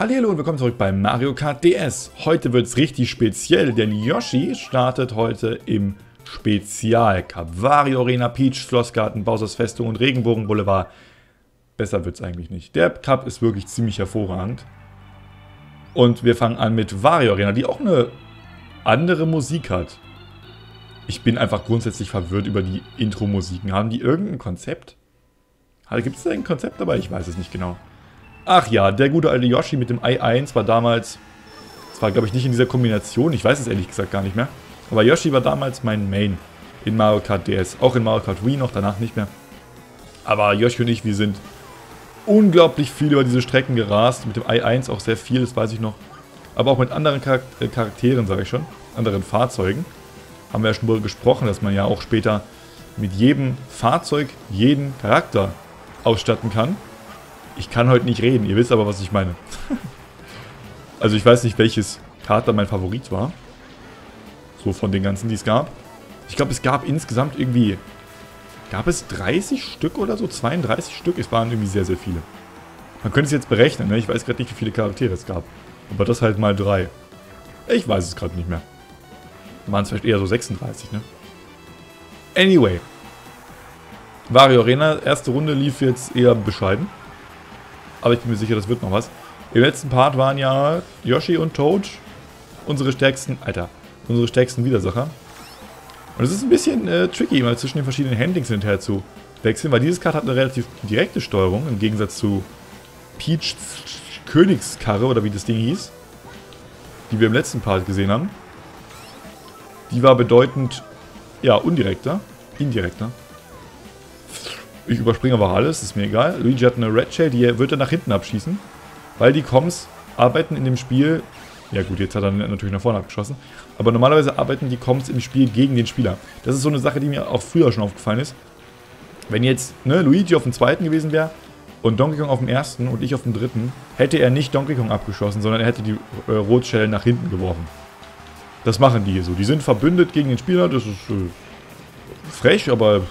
Hallo und willkommen zurück bei Mario Kart DS. Heute wird es richtig speziell, denn Yoshi startet heute im Spezial Cup. Wario Arena, Peach, Schlossgarten, Bowser's Festung und Regenbogen Boulevard. Besser wird es eigentlich nicht. Der Cup ist wirklich ziemlich hervorragend. Und wir fangen an mit Wario Arena, die auch eine andere Musik hat. Ich bin einfach grundsätzlich verwirrt über die Intro-Musiken. Haben die irgendein Konzept? Gibt es da ein Konzept dabei? Ich weiß es nicht genau. Ach ja, der gute alte Yoshi mit dem i1 war damals, zwar glaube ich nicht in dieser Kombination, ich weiß es ehrlich gesagt gar nicht mehr, aber Yoshi war damals mein Main in Mario Kart DS, auch in Mario Kart Wii noch, danach nicht mehr. Aber Yoshi und ich, wir sind unglaublich viel über diese Strecken gerast, mit dem i1 auch sehr viel, das weiß ich noch. Aber auch mit anderen äh, Charakteren, sage ich schon, anderen Fahrzeugen. Haben wir ja schon darüber gesprochen, dass man ja auch später mit jedem Fahrzeug jeden Charakter ausstatten kann. Ich kann heute nicht reden, ihr wisst aber, was ich meine. also ich weiß nicht, welches Kater mein Favorit war. So von den ganzen, die es gab. Ich glaube, es gab insgesamt irgendwie... Gab es 30 Stück oder so? 32 Stück? Es waren irgendwie sehr, sehr viele. Man könnte es jetzt berechnen, ne? Ich weiß gerade nicht, wie viele Charaktere es gab. Aber das halt mal drei. Ich weiß es gerade nicht mehr. Waren es vielleicht eher so 36, ne? Anyway. Wario Arena, erste Runde lief jetzt eher bescheiden. Aber ich bin mir sicher, das wird noch was. Im letzten Part waren ja Yoshi und Toad unsere stärksten, Alter, unsere stärksten Widersacher. Und es ist ein bisschen äh, tricky, mal zwischen den verschiedenen Handlings hinterher zu wechseln, weil dieses Kart hat eine relativ direkte Steuerung, im Gegensatz zu Peach's Königskarre, oder wie das Ding hieß, die wir im letzten Part gesehen haben. Die war bedeutend, ja, undirekter, indirekter. Ich überspringe aber alles, ist mir egal. Luigi hat eine Red Shell, die wird er nach hinten abschießen. Weil die Coms arbeiten in dem Spiel... Ja gut, jetzt hat er natürlich nach vorne abgeschossen. Aber normalerweise arbeiten die Coms im Spiel gegen den Spieler. Das ist so eine Sache, die mir auch früher schon aufgefallen ist. Wenn jetzt ne, Luigi auf dem zweiten gewesen wäre und Donkey Kong auf dem ersten und ich auf dem dritten, hätte er nicht Donkey Kong abgeschossen, sondern er hätte die äh, Rotschellen nach hinten geworfen. Das machen die hier so. Die sind verbündet gegen den Spieler, das ist äh, frech, aber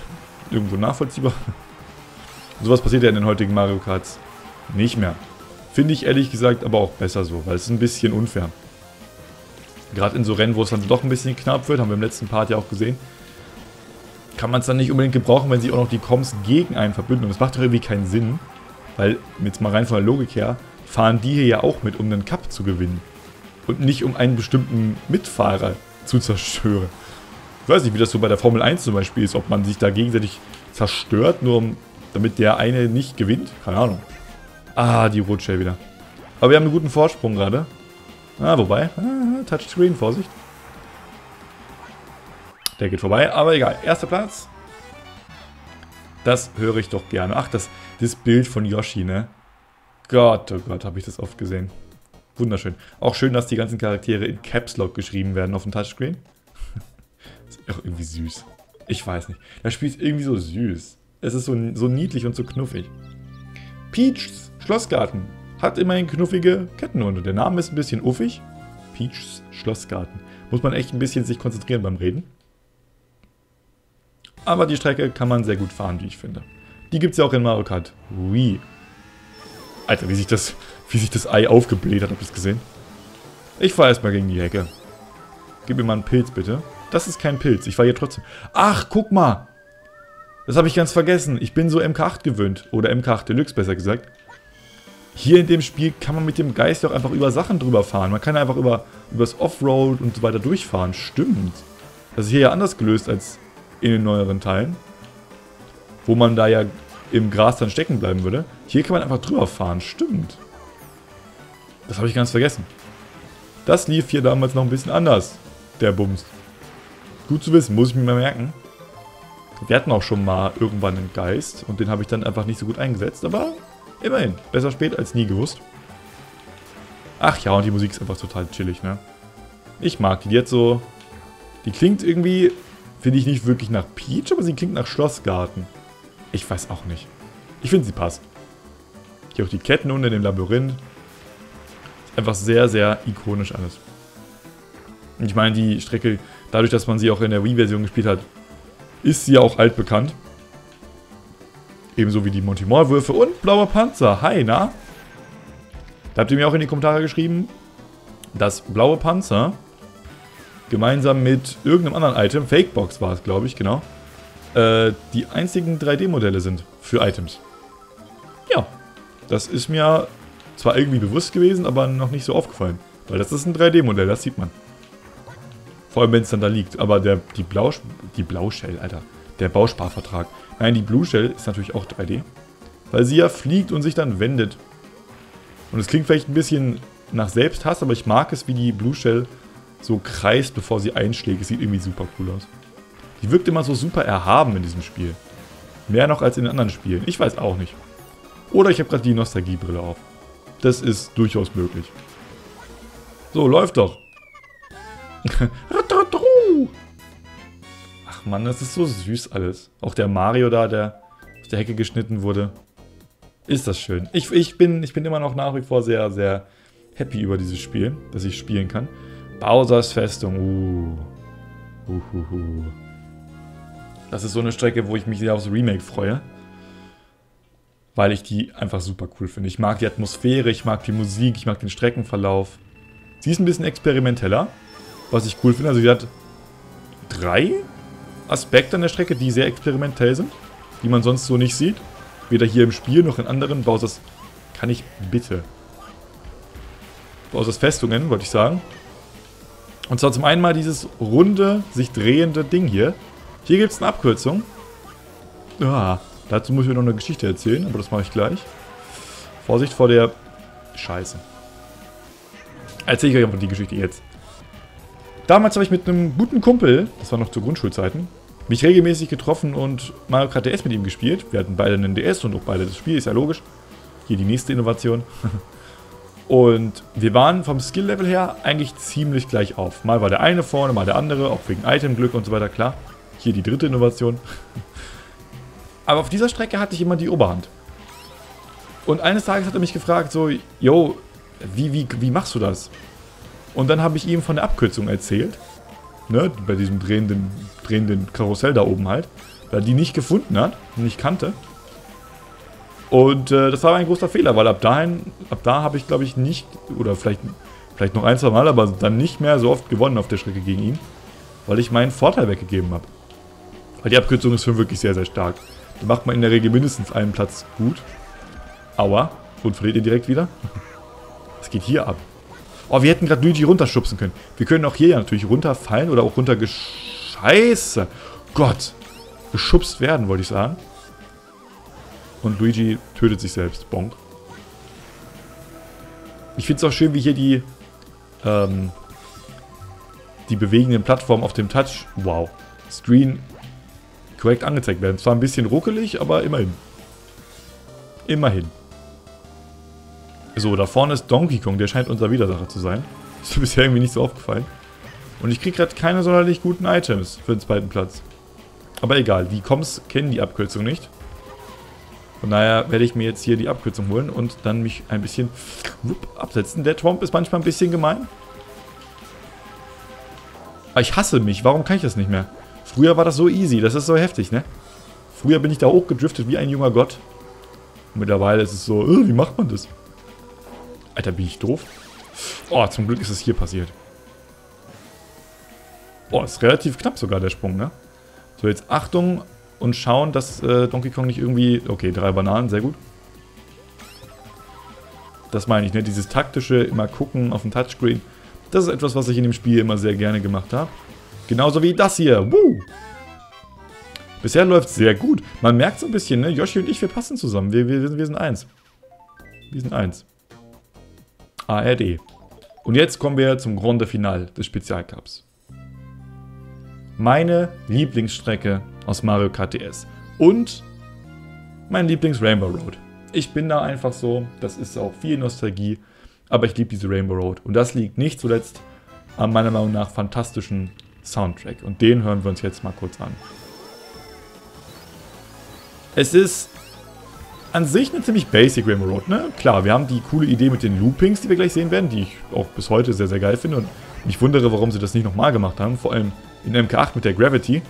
irgendwo nachvollziehbar. Sowas passiert ja in den heutigen Mario Karts nicht mehr. Finde ich ehrlich gesagt aber auch besser so, weil es ist ein bisschen unfair. Gerade in so Rennen, wo es dann doch ein bisschen knapp wird, haben wir im letzten Part ja auch gesehen, kann man es dann nicht unbedingt gebrauchen, wenn sie auch noch die Coms gegen einen verbünden. Und das macht doch irgendwie keinen Sinn, weil, jetzt mal rein von der Logik her, fahren die hier ja auch mit, um einen Cup zu gewinnen. Und nicht um einen bestimmten Mitfahrer zu zerstören. Ich weiß nicht, wie das so bei der Formel 1 zum Beispiel ist, ob man sich da gegenseitig zerstört, nur damit der eine nicht gewinnt? Keine Ahnung. Ah, die Rotshell wieder. Aber wir haben einen guten Vorsprung gerade. Ah, wobei. Ah, Touchscreen, Vorsicht. Der geht vorbei, aber egal. Erster Platz. Das höre ich doch gerne. Ach, das, das Bild von Yoshi, ne? Gott, oh Gott, habe ich das oft gesehen. Wunderschön. Auch schön, dass die ganzen Charaktere in Caps Lock geschrieben werden auf dem Touchscreen. Ist auch irgendwie süß. Ich weiß nicht. Das Spiel ist irgendwie so süß. Es ist so, so niedlich und so knuffig. Peach's Schlossgarten hat immerhin knuffige Kettenhunde. Der Name ist ein bisschen uffig. Peach's Schlossgarten. Muss man echt ein bisschen sich konzentrieren beim Reden. Aber die Strecke kann man sehr gut fahren, wie ich finde. Die gibt es ja auch in Mario Kart Wii. Alter, wie sich das, wie sich das Ei aufgebläht hat, habt ihr das gesehen? Ich fahre erstmal gegen die Hecke. Gib mir mal einen Pilz, bitte. Das ist kein Pilz. Ich fahre hier trotzdem. Ach, guck mal. Das habe ich ganz vergessen. Ich bin so MK8 gewöhnt. Oder MK8 Deluxe besser gesagt. Hier in dem Spiel kann man mit dem Geist auch einfach über Sachen drüber fahren. Man kann einfach über übers Offroad und so weiter durchfahren. Stimmt. Das ist hier ja anders gelöst als in den neueren Teilen. Wo man da ja im Gras dann stecken bleiben würde. Hier kann man einfach drüber fahren. Stimmt. Das habe ich ganz vergessen. Das lief hier damals noch ein bisschen anders. Der Bums. Gut zu wissen, muss ich mir mal merken. Wir hatten auch schon mal irgendwann einen Geist und den habe ich dann einfach nicht so gut eingesetzt, aber immerhin, besser spät als nie gewusst. Ach ja, und die Musik ist einfach total chillig, ne? Ich mag die, hat so... Die klingt irgendwie, finde ich nicht wirklich nach Peach, aber sie klingt nach Schlossgarten. Ich weiß auch nicht. Ich finde, sie passt. Hier auch die Ketten unten in dem Labyrinth. Ist einfach sehr, sehr ikonisch alles. Und ich meine, die Strecke, dadurch, dass man sie auch in der Wii-Version gespielt hat, ist sie auch altbekannt. Ebenso wie die Montimor-Würfe und blauer Panzer. Hi, na? Da habt ihr mir auch in die Kommentare geschrieben, dass blaue Panzer gemeinsam mit irgendeinem anderen Item, Fakebox war es, glaube ich, genau, äh, die einzigen 3D-Modelle sind für Items. Ja, das ist mir zwar irgendwie bewusst gewesen, aber noch nicht so aufgefallen. Weil das ist ein 3D-Modell, das sieht man. Vor allem, wenn es dann da liegt. Aber der, die, Blau, die Blaushell, Alter. Der Bausparvertrag. Nein, die Blue Shell ist natürlich auch 3D. Weil sie ja fliegt und sich dann wendet. Und es klingt vielleicht ein bisschen nach Selbsthass, aber ich mag es, wie die Blue Shell so kreist, bevor sie einschlägt. Es sieht irgendwie super cool aus. Die wirkt immer so super erhaben in diesem Spiel. Mehr noch als in den anderen Spielen. Ich weiß auch nicht. Oder ich habe gerade die Nostalgiebrille auf. Das ist durchaus möglich. So, läuft doch. Ach man, das ist so süß alles. Auch der Mario da, der aus der Hecke geschnitten wurde. Ist das schön. Ich, ich, bin, ich bin immer noch nach wie vor sehr, sehr happy über dieses Spiel, dass ich spielen kann. Bowsers Festung. Uh. Uhuhu. Das ist so eine Strecke, wo ich mich sehr aufs Remake freue. Weil ich die einfach super cool finde. Ich mag die Atmosphäre, ich mag die Musik, ich mag den Streckenverlauf. Sie ist ein bisschen experimenteller, was ich cool finde. Also sie hat drei Aspekte an der Strecke, die sehr experimentell sind, die man sonst so nicht sieht. Weder hier im Spiel noch in anderen Bowsers... Kann ich bitte... Bowsers Festungen, wollte ich sagen. Und zwar zum einen mal dieses runde, sich drehende Ding hier. Hier gibt es eine Abkürzung. Ja, dazu muss ich mir noch eine Geschichte erzählen, aber das mache ich gleich. Vorsicht vor der... Scheiße. Erzähle ich euch einfach die Geschichte jetzt. Damals habe ich mit einem guten Kumpel, das war noch zu Grundschulzeiten, mich regelmäßig getroffen und Mario Kart DS mit ihm gespielt. Wir hatten beide einen DS und auch beide das Spiel, ist ja logisch. Hier die nächste Innovation. Und wir waren vom Skill-Level her eigentlich ziemlich gleich auf. Mal war der eine vorne, mal der andere, auch wegen Itemglück und so weiter, klar. Hier die dritte Innovation. Aber auf dieser Strecke hatte ich immer die Oberhand. Und eines Tages hat er mich gefragt, so, yo, wie, wie, wie machst du das? Und dann habe ich ihm von der Abkürzung erzählt. Ne, bei diesem drehenden, drehenden Karussell da oben halt. Er die nicht gefunden hat, nicht kannte. Und äh, das war ein großer Fehler, weil ab dahin, ab da habe ich glaube ich nicht, oder vielleicht, vielleicht noch ein, zwei Mal, aber dann nicht mehr so oft gewonnen auf der Strecke gegen ihn. Weil ich meinen Vorteil weggegeben habe. Weil die Abkürzung ist schon wirklich sehr, sehr stark. Da macht man in der Regel mindestens einen Platz gut. Aua. Und verliert ihr direkt wieder. Was geht hier ab? Oh, wir hätten gerade Luigi runterschubsen können. Wir können auch hier ja natürlich runterfallen oder auch runter Scheiße. Gott. Geschubst werden, wollte ich sagen. Und Luigi tötet sich selbst. Bonk. Ich finde es auch schön, wie hier die, ähm, die bewegenden Plattformen auf dem Touch, wow, Screen korrekt angezeigt werden. Zwar ein bisschen ruckelig, aber immerhin. Immerhin. So, da vorne ist Donkey Kong, der scheint unser Widersacher zu sein. Ist mir bisher irgendwie nicht so aufgefallen. Und ich kriege gerade keine sonderlich guten Items für den zweiten Platz. Aber egal, die Coms kennen die Abkürzung nicht. Von daher werde ich mir jetzt hier die Abkürzung holen und dann mich ein bisschen absetzen. Der Tromp ist manchmal ein bisschen gemein. Aber ich hasse mich. Warum kann ich das nicht mehr? Früher war das so easy. Das ist so heftig, ne? Früher bin ich da hochgedriftet wie ein junger Gott. Und mittlerweile ist es so, äh, wie macht man das? Alter, bin ich doof? Oh, zum Glück ist es hier passiert. Oh, ist relativ knapp sogar der Sprung, ne? So, jetzt Achtung, und schauen, dass äh, Donkey Kong nicht irgendwie... Okay, drei Bananen, sehr gut. Das meine ich, ne? Dieses taktische, immer gucken auf dem Touchscreen. Das ist etwas, was ich in dem Spiel immer sehr gerne gemacht habe. Genauso wie das hier. Woo! Bisher läuft es sehr gut. Man merkt so ein bisschen, ne? Yoshi und ich, wir passen zusammen. Wir, wir, wir sind eins. Wir sind eins. ARD. Und jetzt kommen wir zum Grunde Final des Spezialcups. Meine Lieblingsstrecke aus Mario Kart DS. Und mein Lieblings-Rainbow Road. Ich bin da einfach so, das ist auch viel Nostalgie, aber ich liebe diese Rainbow Road. Und das liegt nicht zuletzt an meiner Meinung nach fantastischen Soundtrack. Und den hören wir uns jetzt mal kurz an. Es ist an sich eine ziemlich basic Rainbow Road, ne? Klar, wir haben die coole Idee mit den Loopings, die wir gleich sehen werden, die ich auch bis heute sehr, sehr geil finde. Und ich wundere, warum sie das nicht nochmal gemacht haben. Vor allem in MK8 mit der Gravity.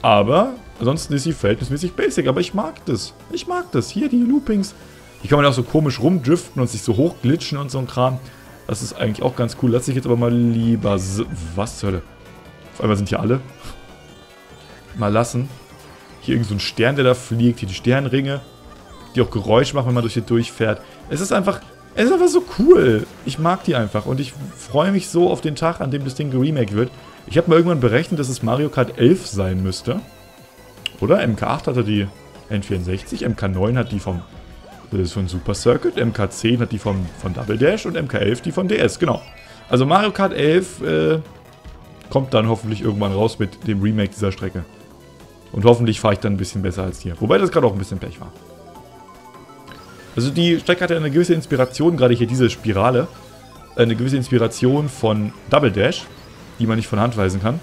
Aber ansonsten ist sie verhältnismäßig basic. Aber ich mag das. Ich mag das. Hier die Loopings. Hier kann man auch so komisch rumdriften und sich so hochglitschen und so ein Kram. Das ist eigentlich auch ganz cool. Lass ich jetzt aber mal lieber... Was zur Hölle? Auf einmal sind hier alle. Mal lassen. Hier irgend so ein Stern, der da fliegt. Hier die Sternringe. Die auch Geräusch machen, wenn man durch hier durchfährt. Es ist einfach... Es ist einfach so cool. Ich mag die einfach. Und ich freue mich so auf den Tag, an dem das Ding geremaked wird. Ich habe mal irgendwann berechnet, dass es Mario Kart 11 sein müsste. Oder? MK8 hatte die N64, MK9 hat die vom ist von Super Circuit, MK10 hat die vom, von Double Dash und MK11 die von DS, genau. Also Mario Kart 11 äh, kommt dann hoffentlich irgendwann raus mit dem Remake dieser Strecke. Und hoffentlich fahre ich dann ein bisschen besser als hier. Wobei das gerade auch ein bisschen Pech war. Also die Strecke hatte eine gewisse Inspiration, gerade hier diese Spirale. Eine gewisse Inspiration von Double Dash, die man nicht von Hand weisen kann.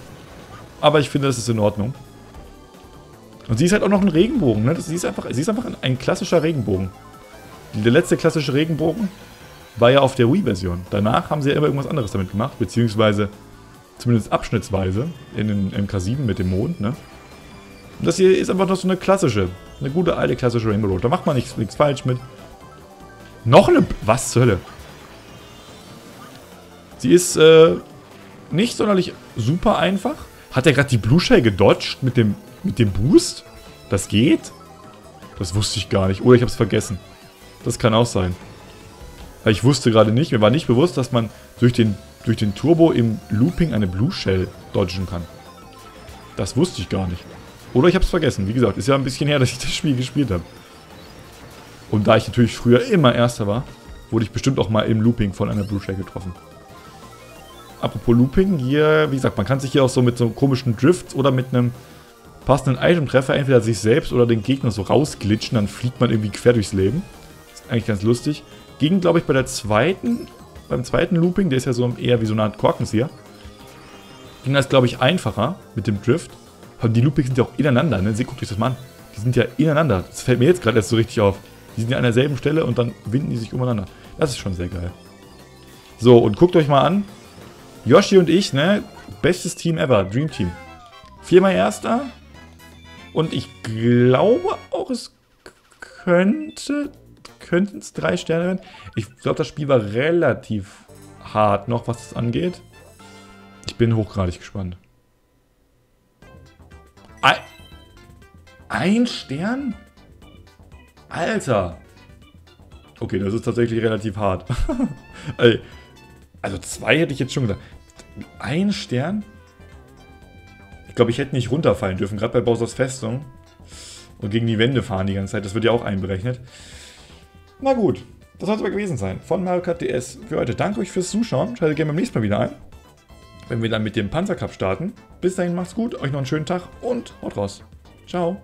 Aber ich finde, das ist in Ordnung. Und sie ist halt auch noch ein Regenbogen, ne? sie, ist einfach, sie ist einfach ein, ein klassischer Regenbogen. Der letzte klassische Regenbogen war ja auf der Wii-Version. Danach haben sie ja immer irgendwas anderes damit gemacht, beziehungsweise zumindest abschnittsweise in den MK7 mit dem Mond, ne? Und das hier ist einfach noch so eine klassische, eine gute alte klassische Rainbow Road. Da macht man nichts, nichts falsch mit. Noch eine... Was zur Hölle? Sie ist äh, nicht sonderlich super einfach. Hat er gerade die Blue Shell gedodged mit dem, mit dem Boost? Das geht? Das wusste ich gar nicht. Oder ich habe es vergessen. Das kann auch sein. Ich wusste gerade nicht, mir war nicht bewusst, dass man durch den, durch den Turbo im Looping eine Blue Shell dodgen kann. Das wusste ich gar nicht. Oder ich habe es vergessen. Wie gesagt, ist ja ein bisschen her, dass ich das Spiel gespielt habe. Und da ich natürlich früher immer Erster war, wurde ich bestimmt auch mal im Looping von einer Blue Shell getroffen. Apropos Looping, hier, wie gesagt, man kann sich hier auch so mit so komischen Drifts oder mit einem passenden Item-Treffer entweder sich selbst oder den Gegner so rausglitschen, dann fliegt man irgendwie quer durchs Leben eigentlich ganz lustig. Ging, glaube ich, bei der zweiten, beim zweiten Looping, der ist ja so eher wie so eine Art Korkenzieher, ging das, glaube ich, einfacher mit dem Drift. Aber die Loopings sind ja auch ineinander, ne? Guckt euch das mal an. Die sind ja ineinander. Das fällt mir jetzt gerade erst so richtig auf. Die sind ja an derselben Stelle und dann winden die sich umeinander. Das ist schon sehr geil. So, und guckt euch mal an. Yoshi und ich, ne? Bestes Team ever. Dream Team. Viermal Erster. Und ich glaube auch, es könnte könnten es drei Sterne werden. Ich glaube, das Spiel war relativ hart noch, was das angeht. Ich bin hochgradig gespannt. Ein, ein Stern? Alter. Okay, das ist tatsächlich relativ hart. also zwei hätte ich jetzt schon gesagt. Ein Stern? Ich glaube, ich hätte nicht runterfallen dürfen, gerade bei Bowser's Festung. Und gegen die Wände fahren die ganze Zeit. Das wird ja auch einberechnet. Na gut, das soll es aber gewesen sein von Mario Kart DS für heute. Danke euch fürs Zuschauen. Schaltet gerne beim nächsten Mal wieder ein, wenn wir dann mit dem Panzercup starten. Bis dahin macht's gut, euch noch einen schönen Tag und haut raus. Ciao.